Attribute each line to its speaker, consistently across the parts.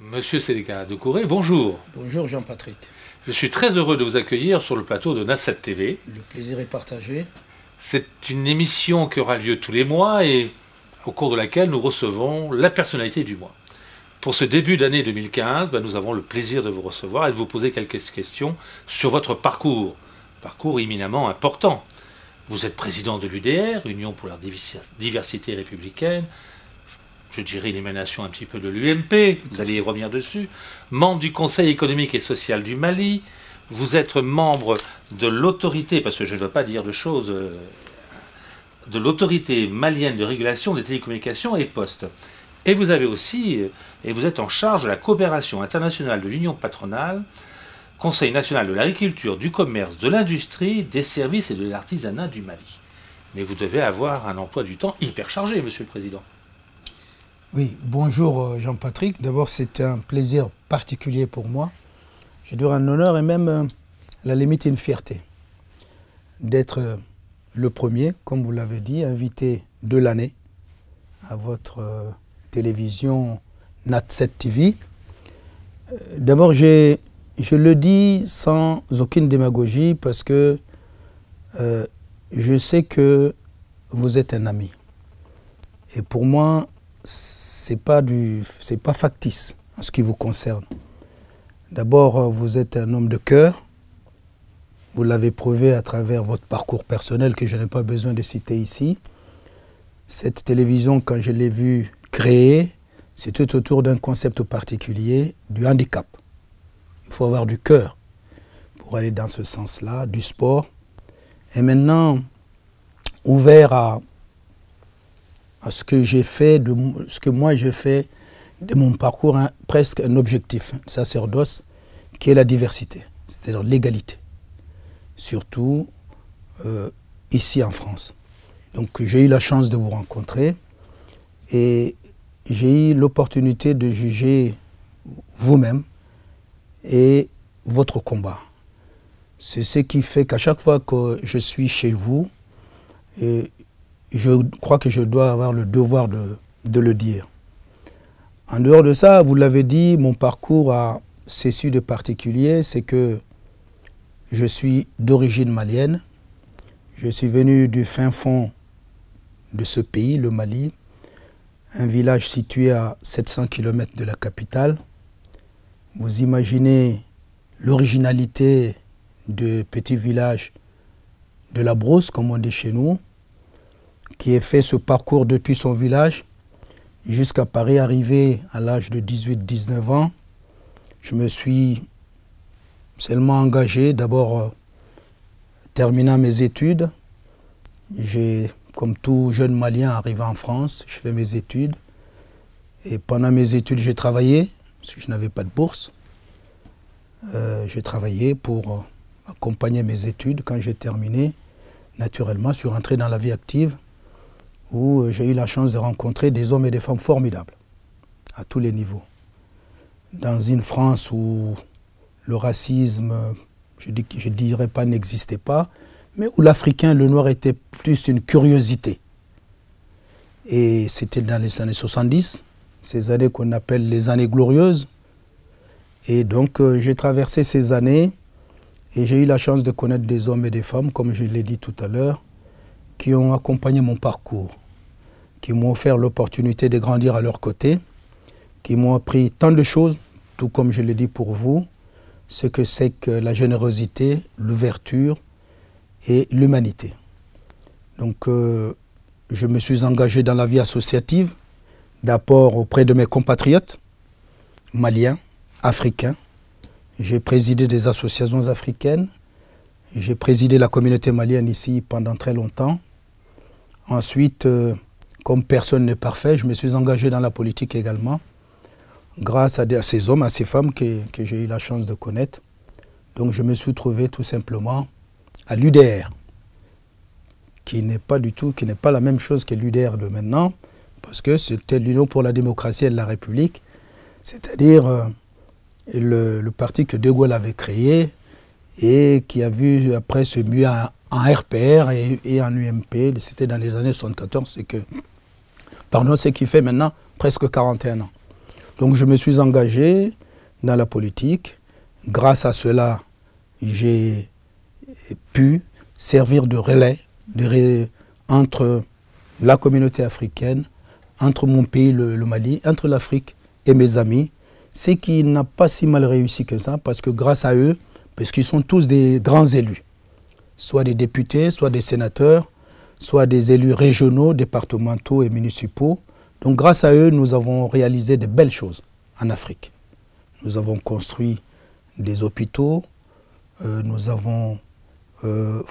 Speaker 1: Monsieur Sénéca de Corée, bonjour.
Speaker 2: Bonjour Jean-Patrick.
Speaker 1: Je suis très heureux de vous accueillir sur le plateau de Nasset TV.
Speaker 2: Le plaisir est partagé.
Speaker 1: C'est une émission qui aura lieu tous les mois et au cours de laquelle nous recevons la personnalité du mois. Pour ce début d'année 2015, ben, nous avons le plaisir de vous recevoir et de vous poser quelques questions sur votre parcours. Parcours éminemment important. Vous êtes président de l'UDR, Union pour la diversité républicaine, je dirais l'émanation un petit peu de l'UMP, vous allez y revenir dessus, membre du Conseil économique et social du Mali, vous êtes membre de l'autorité, parce que je ne veux pas dire de choses, euh, de l'autorité malienne de régulation des télécommunications et postes. Et vous avez aussi, euh, et vous êtes en charge de la coopération internationale de l'Union patronale, Conseil national de l'agriculture, du commerce, de l'industrie, des services et de l'artisanat du Mali. Mais vous devez avoir un emploi du temps hyper chargé, Monsieur le Président.
Speaker 2: Oui, bonjour euh, Jean-Patrick. D'abord, c'est un plaisir particulier pour moi. Je dois un honneur et même, euh, la limite, une fierté d'être le premier, comme vous l'avez dit, invité de l'année à votre télévision Nat7 TV. D'abord, je le dis sans aucune démagogie parce que je sais que vous êtes un ami. Et pour moi, c'est pas du, c'est pas factice en ce qui vous concerne. D'abord, euh, vous êtes un homme de cœur. Vous l'avez prouvé à travers votre parcours personnel que je n'ai pas besoin de citer ici. Cette télévision, quand je l'ai vue créée, c'est tout autour d'un concept particulier, du handicap. Il faut avoir du cœur pour aller dans ce sens-là, du sport. Et maintenant, ouvert à ce que j'ai fait, de ce que moi j'ai fait de mon parcours, hein, presque un objectif, un sacerdoce, qui est la diversité, c'est-à-dire l'égalité. Surtout euh, ici en France. Donc j'ai eu la chance de vous rencontrer et j'ai eu l'opportunité de juger vous-même et votre combat. C'est ce qui fait qu'à chaque fois que je suis chez vous, je crois que je dois avoir le devoir de, le dire. En dehors de ça, vous l'avez dit, mon parcours a cessé de particulier, c'est que je suis d'origine malienne. Je suis venu du fin fond de ce pays, le Mali, un village situé à 700 km de la capitale. Vous imaginez l'originalité de petit village de la Brousse, comme on dit chez nous, qui a fait ce parcours depuis son village jusqu'à Paris, arrivé à l'âge de 18-19 ans. Je me suis seulement engagé, d'abord euh, terminant mes études. J'ai, comme tout jeune Malien arrivé en France, je fais mes études. Et pendant mes études, j'ai travaillé, parce que je n'avais pas de bourse. Euh, j'ai travaillé pour euh, accompagner mes études. Quand j'ai terminé, naturellement, je suis rentré dans la vie active où euh, j'ai eu la chance de rencontrer des hommes et des femmes formidables, à tous les niveaux. Dans une France où le racisme, je ne dirais pas n'existait pas, mais où l'Africain, le Noir était plus une curiosité. Et c'était dans les années 70, ces années qu'on appelle les années glorieuses. Et donc euh, j'ai traversé ces années et j'ai eu la chance de connaître des hommes et des femmes, comme je l'ai dit tout à l'heure, qui ont accompagné mon parcours, qui m'ont offert l'opportunité de grandir à leur côté, qui m'ont appris tant de choses, tout comme je l'ai dit pour vous, ce que c'est que la générosité, l'ouverture et l'humanité. Donc euh, je me suis engagé dans la vie associative, d'abord auprès de mes compatriotes maliens, africains. J'ai présidé des associations africaines, j'ai présidé la communauté malienne ici pendant très longtemps. Ensuite, euh, comme personne n'est parfait, je me suis engagé dans la politique également, grâce à, ces hommes, à ces femmes que, j'ai eu la chance de connaître. Donc je me suis trouvé tout simplement à l'UDR, qui n'est pas du tout, qui n'est pas la même chose que l'UDR de maintenant, parce que c'était l'Union pour la démocratie et la République, c'est-à-dire euh, le, parti que De Gaulle avait créé et qui a vu après se muer en, RPR et, en UMP. C'était dans les années 74, c'est que, pardon, ce qui fait maintenant presque 41 ans. Donc je me suis engagé dans la politique. Grâce à cela, j'ai pu servir de relais entre la communauté africaine, entre mon pays, le, Mali, entre l'Afrique et mes amis, ce qui n'a pas si mal réussi que ça, parce que grâce à eux, parce qu'ils sont tous des grands élus, soit des députés, soit des sénateurs, soit des élus régionaux, départementaux et municipaux. Donc grâce à eux, nous avons réalisé de belles choses en Afrique. Nous avons construit des hôpitaux, euh, nous avons euh,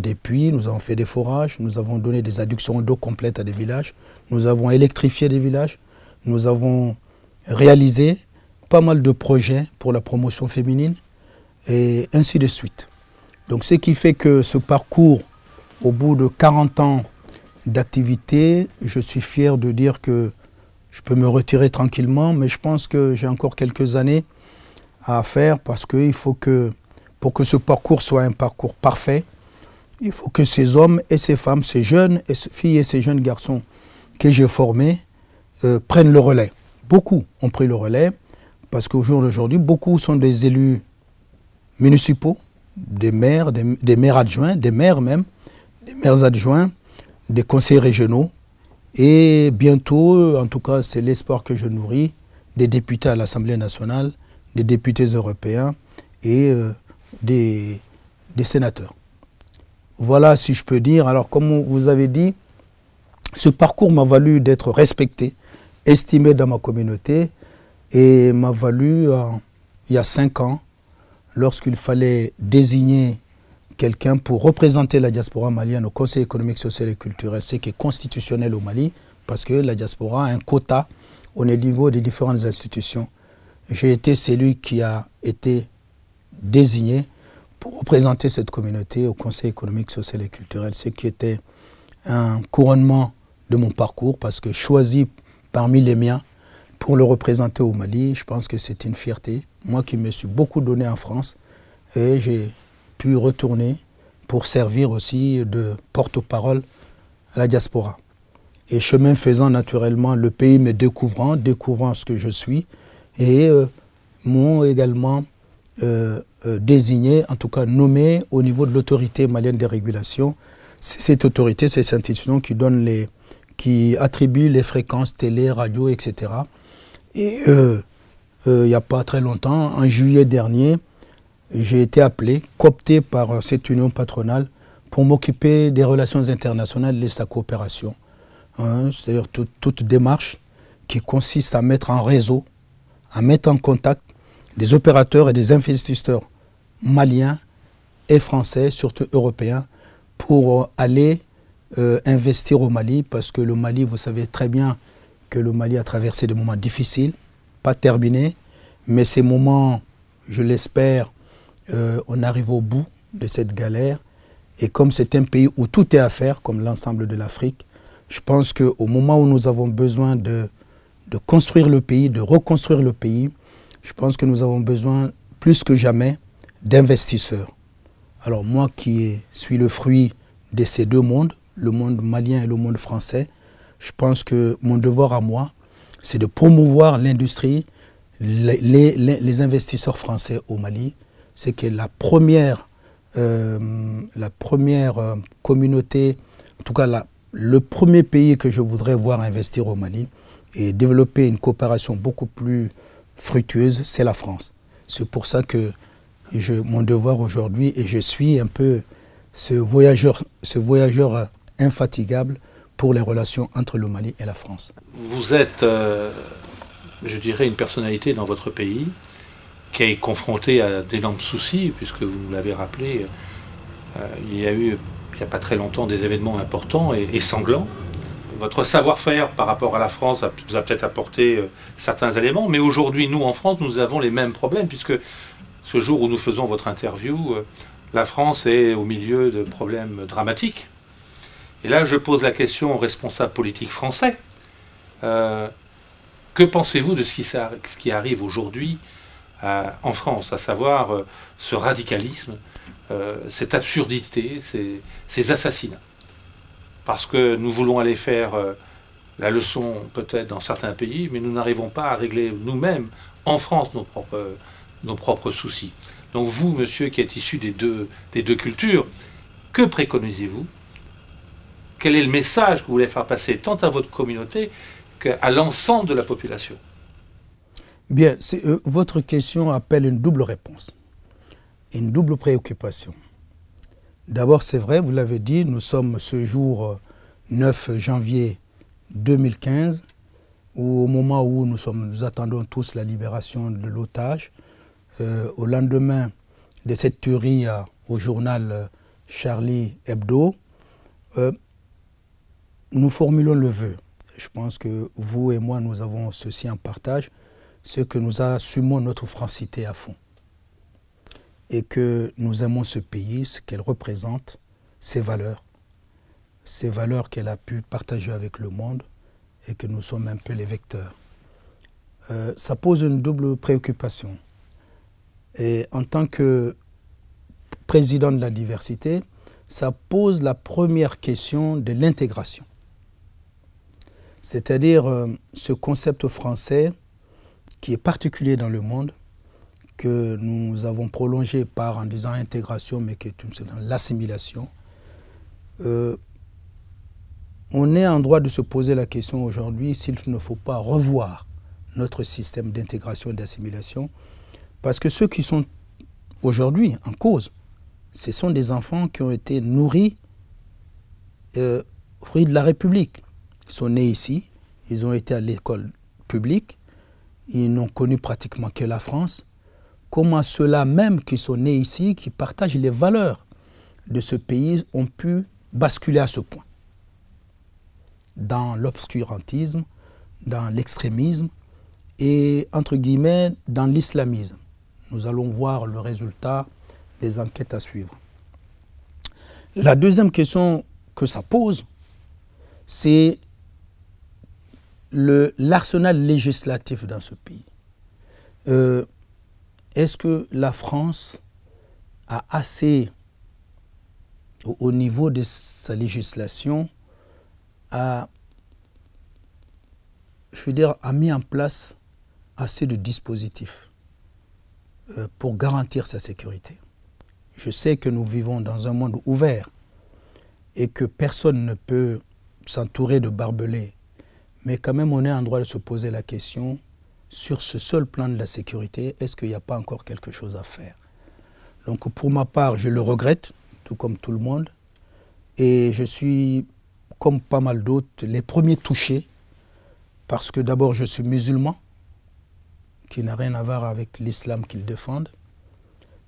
Speaker 2: des puits, nous avons fait des forages, nous avons donné des adductions d'eau complètes à des villages, nous avons électrifié des villages, nous avons réalisé pas mal de projets pour la promotion féminine, et ainsi de suite. Donc ce qui fait que ce parcours, au bout de 40 ans d'activité, je suis fier de dire que je peux me retirer tranquillement, mais je pense que j'ai encore quelques années à faire parce qu'il faut que, pour que ce parcours soit un parcours parfait, il faut que ces hommes et ces femmes, ces jeunes filles et ces jeunes garçons que j'ai formés euh, prennent le relais. Beaucoup ont pris le relais parce qu'au jour d'aujourd'hui, beaucoup sont des élus municipaux, des maires, des, maires adjoints, des maires même, des maires adjoints, des conseils régionaux, et bientôt, en tout cas c'est l'espoir que je nourris, des députés à l'Assemblée nationale, des députés européens et euh, des, sénateurs. Voilà si je peux dire. Alors comme vous avez dit, ce parcours m'a valu d'être respecté, estimé dans ma communauté et m'a valu, euh, il y a cinq ans, lorsqu'il fallait désigner quelqu'un pour représenter la diaspora malienne au Conseil économique, social et culturel, ce qui est constitutionnel au Mali, parce que la diaspora a un quota au niveau des différentes institutions. J'ai été celui qui a été désigné pour représenter cette communauté au Conseil économique, social et culturel, ce qui était un couronnement de mon parcours, parce que choisi parmi les miens pour le représenter au Mali, je pense que c'est une fierté moi qui me suis beaucoup donné en France, et j'ai pu retourner pour servir aussi de porte-parole à la diaspora. Et chemin faisant, naturellement, le pays me découvrant, découvrant ce que je suis, et euh, m'ont également euh, euh, désigné, en tout cas nommé au niveau de l'autorité malienne des régulations. Cette autorité, c'est cette institution qui donne les, qui attribue les fréquences télé, radio, etc. Et euh, il n'y a pas très longtemps, en juillet dernier, j'ai été appelé, coopté par cette union patronale pour m'occuper des relations internationales et de sa coopération. Hein, c'est-à-dire toute démarche qui consiste à mettre en réseau, à mettre en contact des opérateurs et des investisseurs maliens et français, surtout européens, pour aller euh, investir au Mali, parce que le Mali, vous savez très bien que le Mali a traversé des moments difficiles, pas terminé, mais ces moments, je l'espère, euh, on arrive au bout de cette galère. Et comme c'est un pays où tout est à faire, comme l'ensemble de l'Afrique, je pense qu'au moment où nous avons besoin de, de construire le pays, de reconstruire le pays, je pense que nous avons besoin plus que jamais d'investisseurs. Alors moi qui suis le fruit de ces deux mondes, le monde malien et le monde français, je pense que mon devoir à moi, c'est de promouvoir l'industrie, les, investisseurs français au Mali, c'est que la première, euh, la première euh, communauté, en tout cas le premier pays que je voudrais voir investir au Mali et développer une coopération beaucoup plus fructueuse, c'est la France. C'est pour ça que je, mon devoir aujourd'hui, et je suis un peu ce voyageur, ce voyageur infatigable pour les relations entre le Mali et la France.
Speaker 1: Vous êtes, euh, je dirais, une personnalité dans votre pays qui est confrontée à d'énormes soucis, puisque vous l'avez rappelé, euh, il y a eu, il n'y a pas très longtemps, des événements importants et, sanglants. Votre savoir-faire par rapport à la France vous a peut-être apporté euh, certains éléments, mais aujourd'hui, nous, en France, nous avons les mêmes problèmes, puisque ce jour où nous faisons votre interview, la France est au milieu de problèmes dramatiques et là, je pose la question aux responsables politiques français. Euh, que pensez-vous de ce qui, arrive aujourd'hui en France, à savoir ce radicalisme, cette absurdité, ces, assassinats? Parce que nous voulons aller faire la leçon peut-être dans certains pays, mais nous n'arrivons pas à régler nous-mêmes, en France, nos propres, nos propres soucis. Donc vous, monsieur, qui êtes issu des deux, des deux cultures, que préconisez-vous? Quel est le message que vous voulez faire passer tant à votre communauté qu'à l'ensemble de la population?
Speaker 2: Bien, euh, votre question appelle une double réponse, une double préoccupation. D'abord, c'est vrai, vous l'avez dit, nous sommes ce jour 9 euh, janvier 2015, où, au moment où nous, attendons tous la libération de l'otage, euh, au lendemain de cette tuerie au journal Charlie Hebdo, euh, nous formulons le vœu. Je pense que vous et moi, nous avons ceci en partage, c'est que nous assumons notre francité à fond. Et que nous aimons ce pays, ce qu'elle représente, ses valeurs, ces valeurs qu'elle a pu partager avec le monde et que nous sommes un peu les vecteurs. Euh, ça pose une double préoccupation. Et en tant que président de la diversité, ça pose la première question de l'intégration. C'est-à-dire euh, ce concept français qui est particulier dans le monde, que nous avons prolongé par en disant intégration, mais qui est l'assimilation. Euh, on est en droit de se poser la question aujourd'hui s'il ne faut pas revoir notre système d'intégration et d'assimilation, parce que ceux qui sont aujourd'hui en cause, ce sont des enfants qui ont été nourris euh, fruits de la République. Ils sont nés ici, ils ont été à l'école publique, ils n'ont connu pratiquement que la France. Comment ceux-là même qui sont nés ici, qui partagent les valeurs de ce pays, ont pu basculer à ce point? Dans l'obscurantisme, dans l'extrémisme et, entre guillemets, dans l'islamisme. Nous allons voir le résultat des enquêtes à suivre. La deuxième question que ça pose, c'est l'arsenal législatif dans ce pays. Euh, est-ce que la France a assez, au, niveau de sa législation, a, mis en place assez de dispositifs euh, pour garantir sa sécurité? Je sais que nous vivons dans un monde ouvert et que personne ne peut s'entourer de barbelés. Mais quand même, on est en droit de se poser la question, sur ce seul plan de la sécurité, est-ce qu'il n'y a pas encore quelque chose à faire? Donc pour ma part, je le regrette, tout comme tout le monde. Et je suis, comme pas mal d'autres, les premiers touchés, parce que d'abord je suis musulman, qui n'a rien à voir avec l'islam qu'ils défendent.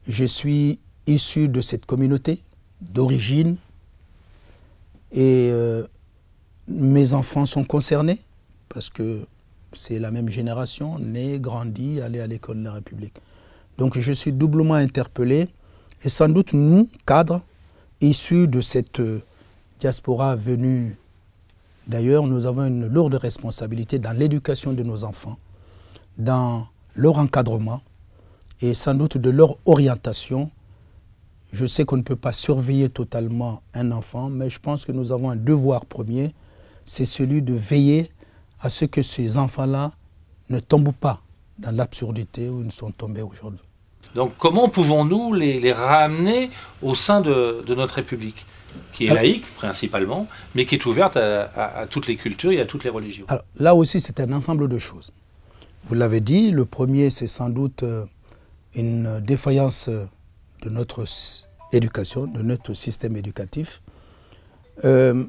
Speaker 2: Je suis issus de cette communauté d'origine et euh, mes enfants sont concernés parce que c'est la même génération, née, grandie, allée à l'école de la République. Donc je suis doublement interpellé et sans doute nous, cadres, issus de cette euh, diaspora venue d'ailleurs, nous avons une lourde responsabilité dans l'éducation de nos enfants, dans leur encadrement et sans doute de leur orientation je sais qu'on ne peut pas surveiller totalement un enfant, mais je pense que nous avons un devoir premier, c'est celui de veiller à ce que ces enfants-là ne tombent pas dans l'absurdité où ils sont tombés aujourd'hui.
Speaker 1: Donc comment pouvons-nous les, ramener au sein de, notre République qui est laïque principalement, mais qui est ouverte à, toutes les cultures et à toutes les religions?
Speaker 2: Alors, Là aussi, c'est un ensemble de choses. Vous l'avez dit, le premier, c'est sans doute euh, une défaillance euh, de notre éducation, de notre système éducatif. Euh,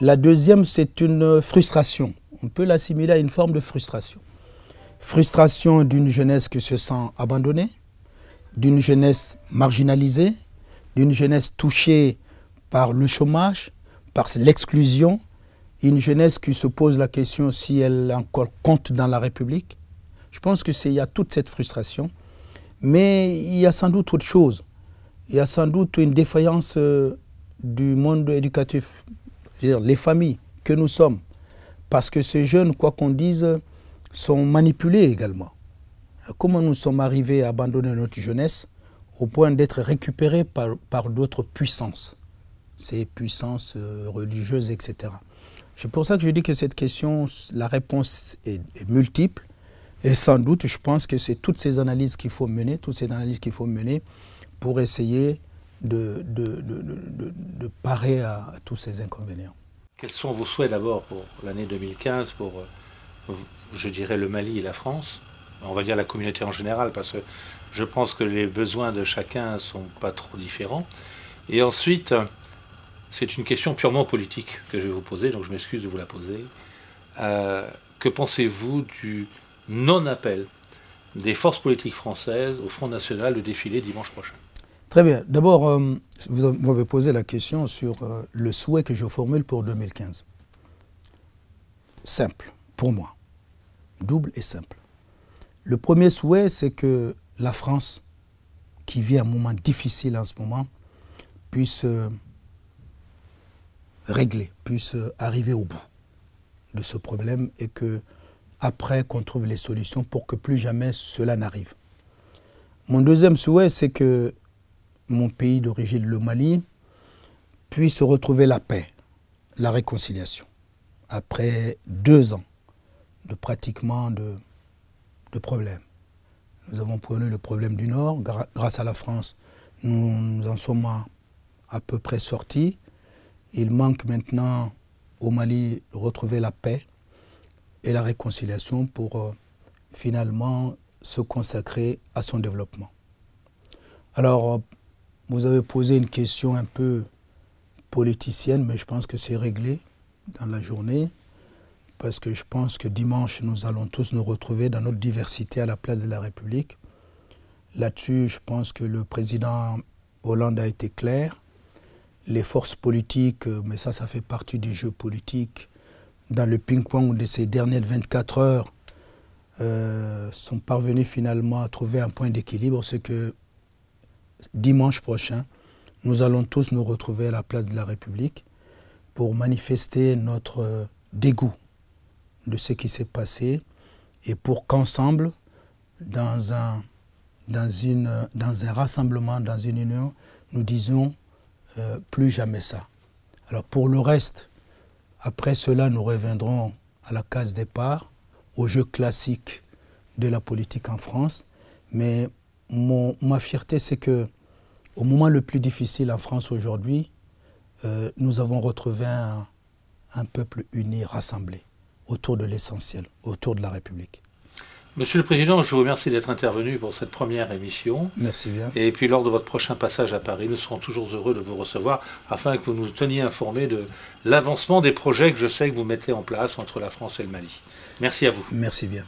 Speaker 2: la deuxième, c'est une frustration. On peut l'assimiler à une forme de frustration. Frustration d'une jeunesse qui se sent abandonnée, d'une jeunesse marginalisée, d'une jeunesse touchée par le chômage, par l'exclusion, une jeunesse qui se pose la question si elle encore compte dans la République. Je pense qu'il y a toute cette frustration, mais il y a sans doute autre chose il y a sans doute une défaillance euh, du monde éducatif, les familles que nous sommes. Parce que ces jeunes, quoi qu'on dise, sont manipulés également. comment nous sommes arrivés à abandonner notre jeunesse au point d'être récupérés par, d'autres puissances, ces puissances euh, religieuses, etc. C'est pour ça que je dis que cette question, la réponse est, multiple. Et sans doute, je pense que c'est toutes ces analyses qu'il faut mener, toutes ces analyses qu'il faut mener pour essayer de, parer à, tous ces inconvénients.
Speaker 1: Quels sont vos souhaits d'abord pour l'année 2015, pour, euh, je dirais, le Mali et la France? On va dire la communauté en général, parce que je pense que les besoins de chacun ne sont pas trop différents. Et ensuite, c'est une question purement politique que je vais vous poser, donc je m'excuse de vous la poser. Euh, que pensez-vous du non-appel des forces politiques françaises au Front National le défilé dimanche prochain?
Speaker 2: Très bien. D'abord, euh, vous m'avez posé la question sur euh, le souhait que je formule pour 2015. Simple, pour moi. Double et simple. Le premier souhait, c'est que la France, qui vit un moment difficile en ce moment, puisse euh, régler, puisse arriver au bout de ce problème et que après qu'on trouve les solutions pour que plus jamais cela n'arrive. Mon deuxième souhait, c'est que mon pays d'origine, le Mali, puisse retrouver la paix, la réconciliation, après deux ans de pratiquement de, problèmes. Nous avons connu le problème du Nord, grâce à la France, nous, en sommes à, à peu près sortis. Il manque maintenant au Mali de retrouver la paix, et la réconciliation pour euh, finalement se consacrer à son développement. Alors, euh, vous avez posé une question un peu politicienne, mais je pense que c'est réglé dans la journée, parce que je pense que dimanche, nous allons tous nous retrouver dans notre diversité à la place de la République. Là-dessus, je pense que le président Hollande a été clair. Les forces politiques, euh, mais ça, ça fait partie du jeu politique, dans le ping-pong de ces dernières 24 heures, euh, sont parvenus finalement à trouver un point d'équilibre, c'est que dimanche prochain, nous allons tous nous retrouver à la place de la République pour manifester notre euh, dégoût de ce qui s'est passé et pour qu'ensemble, dans un, rassemblement, dans une union, nous disions euh, plus jamais ça. Alors pour le reste, après cela, nous reviendrons à la case départ, au jeu classique de la politique en France. Mon, ma fierté, c'est que au moment le plus difficile en France aujourd'hui, euh, nous avons retrouvé un, un peuple uni, rassemblé, autour de l'essentiel, autour de la République.
Speaker 1: Monsieur le Président, je vous remercie d'être intervenu pour cette première émission.
Speaker 2: Merci bien.
Speaker 1: Et puis lors de votre prochain passage à Paris, nous serons toujours heureux de vous recevoir afin que vous nous teniez informés de l'avancement des projets que je sais que vous mettez en place entre la France et le Mali. Merci à vous.
Speaker 2: Merci bien.